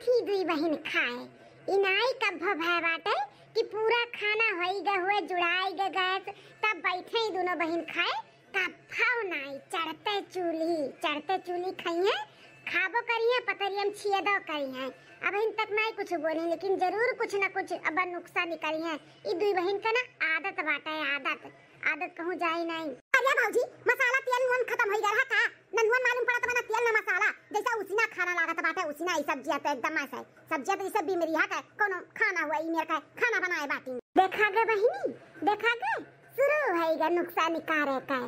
थी दुई बहन खाए। इनाई कब भय बाटे कि पूरा खाना होई गे, हुए जुड़ाई गे गैस। तब बैठे ही दोनों बहन खाए। कफाव नाई, चढ़ते चूल्ही चढ़ते चूल्ही खाइए खाबो करिए पतरियम छियदो करिए अब इन तक नहीं कुछ बोली, लेकिन ज़रूर कुछ ना कुछ अब नुक्सा निकली है। ई दुई बहन का ना आदत बाटे, आदत। आदत कहूँ जाए नहीं अरे भाऊजी मसाला तेल नुन खत्म हो गया का ननुन मालूम पड़ा तो बना तेल ना मसाला जैसा उसीना खाना बाटे सब्ज़ियाँ तो एकदम ऐसा सब्ज़ियाँ तो ई सब बीमारी है। कोनो खाना हुआ मेरे का खाना बनाए बाटी देखा गे बहिनी, देखा गे? शुरू होएगा नुक्सा निकारे का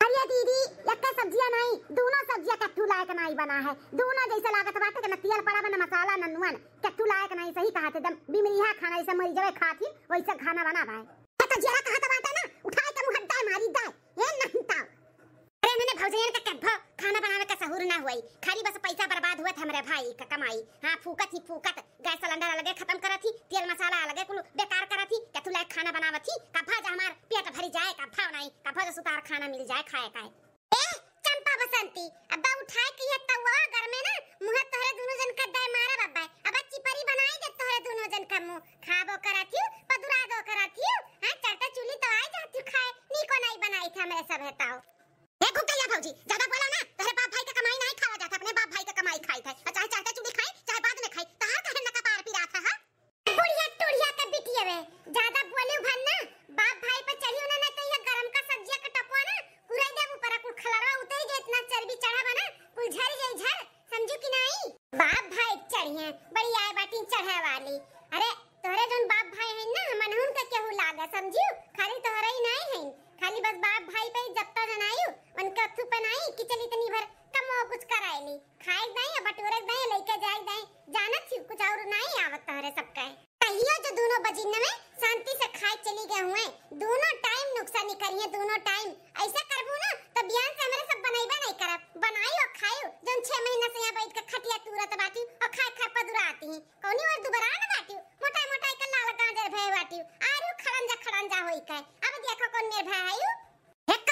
अरे दीदी यक्का सब्ज़ियाँ नहीं, दोनों सब्ज़ियाँ कट्टू लायक नहीं बना है। दोनों जैसे लागत बाटे कि न तेल पड़ा बना, मसाला न नुन कट्टू लायक नहीं, सही कहा थे एकदम। बीमारी है खाना जैसे मरी जावे खाती वैसे खाना बना भाई। तो जरा कहा था बाटा ना, उठाए के मुँह हटाए मारी दाए। ये नहीं ताऊ अरे मैंने भौजयन का कब्बो खाना बनावे का सहूर ना हुई खाली बस पैसा बर्बाद हुआ था हमारे भाई, का कमाई। हाँ फूकत ही फूकत। गैस सिलेंडर अलगे खत्म करत थी तेल मसाला अलगे कुल बेकार करत थी क्या तू लायक खाना बनावत थी कब्बा जा हमार पेट भरी जाए कब्बा नहीं कब्बा जो सुतार खाना मिल जाए खाए खाए। ए, चंपा बसंती, अब्बा उठाए की है तवा घर में ना? मुँह तोहरे दोनों जन का दे मारे बब्बा अब चिपरी बनाई दे तोहरे दोनों जन का मुँह। खाबो करत हूँ पदुरा दो करत हूँ। हाँ चढ़ता चूल्ही तो आए जाती खाए। नीको नहीं बनाई था मेरे सब हेताओ ए गुप्तैया भौजी ज़्यादा बोला ना तोहरे बाप भाई का कमाई नहीं खावा जाता अपने बाप भाई का कमाई खाई था और चाहे चाहते चूड़ी खाई चाहे बाद में खाई तहार कहे नका पार पिरा था हाँ बुढ़िया टुढ़िया का बिटिया वे ज़्यादा बोली भन ना बाप भाई पे चढ़ी ना तो ये गरम का सब्जिया का टपवा ना कुराई दे ऊपर कुल खलरवा उतरी जे इतना चर्बी चढ़ा बना कुल झर जाई झर समझू कि नहीं बाप भाई चढ़िए बड़ी आए बाटी चढ़े वाली अरे तोहरे जोन बाप भाई है ना हमन हुन का केहू लागा समझू खाली तोहरे ही नहीं है खाली बस बाप भाई पे जब तक जनायु उनके अथु पे नहीं कि चली तनी भर कमो कुछ करायली खाए नहीं बटोरे नहीं लेके जाए नहीं जानत छी कुछ और नहीं आवत तोहरे सबके कहियो जो दोनों बजिन में शांति से खाए चली गए हुए दोनों टाइम नुकसानी करिए दोनों टाइम ऐसा करबू ना तो बियान से हमारे सब बनाईबे नहीं करब बनाई और खायो जन 6 महीना से यहाँ बैठ के खटिया तुरत बाटी और खाए खाए पदुरा आती हैं कौनी और दुबरा ना बाटी मोटा मोटा के लाल गाजर भय बाटी आरु खड़ंजा खड़ंजा होई के अब देखो कौन मेरे भाई आयु एक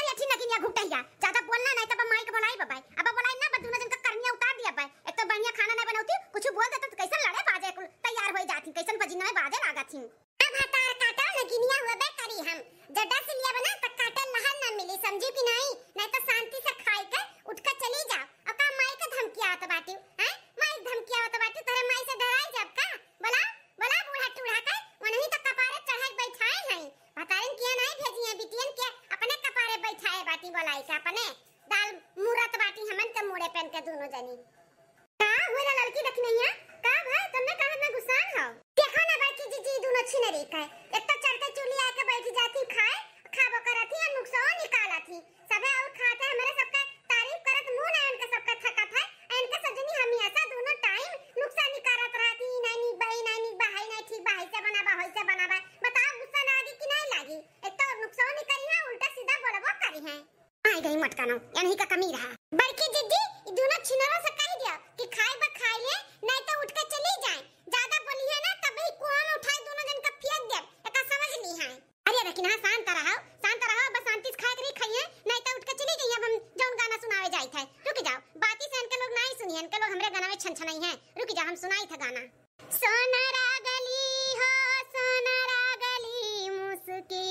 कल अठी या ज़्यादा बोलना नहीं तब माइक बोलाई बबाई। अब बोलाई ना बदुना जन का करनिया उतार दिया बाई। एक तो बढ़िया खाना नहीं बनाती, कुछ बोल देता तो कैसे लड़े बाजे कुल। तैयार हो जाती, कैसन बजिना में बाजे लागत अब हतार काटा लगिनिया हुआ बे करी हम। जड्डा से लिया बना तक काटे लहर ना मिली, समझी कि नहीं नहीं तो शांति से खाई के उठ के चली जाओ और का माई के धमकी आवत बाटी हैं माई धमकी आवत बाटी तोरे माई से डराई जब का बोला बोला बूढ़ा टूढ़ा के वनही तो कपारे चढ़ाई बैठाए हैं बताइन किया नहीं भेजी है बिटियन के अपने कपारे बैठाए बाटी बोलाई के अपने दाल मुरत बाटी हमन के मुड़े पहन के दोनों जनी। का हुए लड़की देखनी है? का भाई, तुमने कहा ना गुस्सा हो? देखो ना भाई की जीजी दोनों छिने रे का एक तो चढ़ते चुली आके बैठ जाती, खाए, खाबो करती और नुकसान निकाला थी सबे और खाते हमारे सबका तारीफ़ करत मुँह ना, इनका सबका थका था इनका सजनी हम ऐसा दोनों टाइम नुकसान निकारत रहती नहीं नी बई नहीं नी बहाई नहीं ठीक बहाई से बनाबा होई से बनाबा बताओ गुस्सा लागी कि नहीं लागी एक तो नुकसान ही करी है उल्टा सीधा बोलबो करी है आई गई मटका नो यानी का कमी रहा। बड़की जिद्दी ई दोनों छिनरों से कह दिया कि खाए बा खाए ले, नहीं तो उठ के चली जाए। ज़्यादा बोली है ना तब ही उठाए दोनों जन का फेंक दे एका समझ ली है अरे लेकिन हाँ शांत रहो शांत रहो, बस शांति से खाए के नहीं खाइए, नहीं तो उठ के चली गई, अब हम जौन गाना सुनावे जाई थे रुक जाओ, बाती से इनके लोग नहीं सुनिए इनके लोग हमरे गाना में छन छनाई है। रुक जाओ, हम सुनाई था गाना। सोनरा गली हो सोनरा गली मुस्की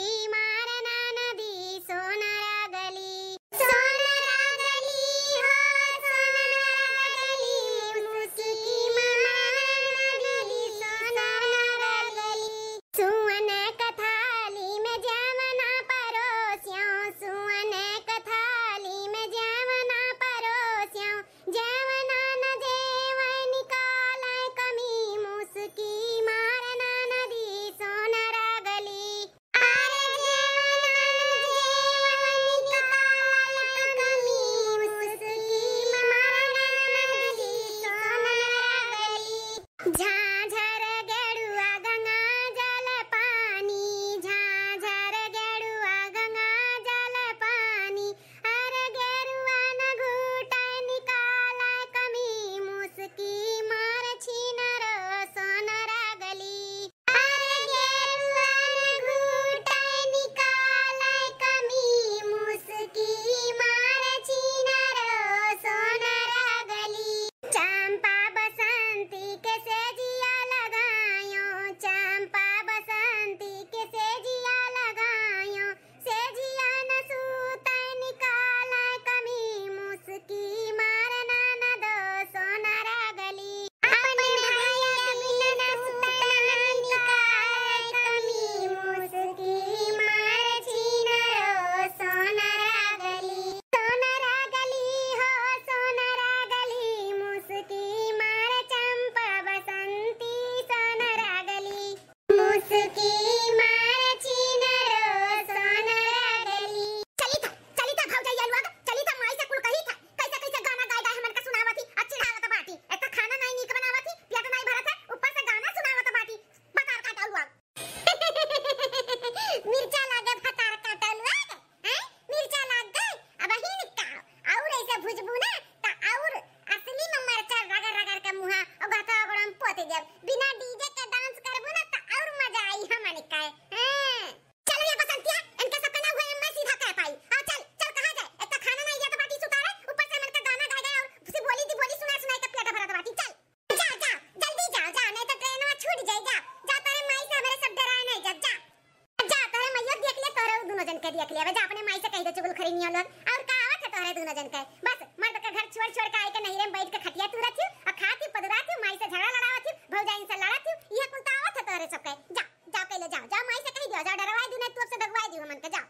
दोनों जन के दिया के लिए जा अपने माई से कह दो चुगल खरीनी नियो और का आवत है तोरे दोनों जन के बस मर्द का घर छोड़ छोड़ के आए के नहीं रे बैठ के खटिया तू रथियो और खाती पदराती माई से झगड़ा लड़ावती भौजाई से लड़ाती ये कुल तावत है तोरे सब के जा जा पहले जा जा माई से कह दियो जा डरवाई दियो, नहीं तू अब से डगवाई दियो मन के जा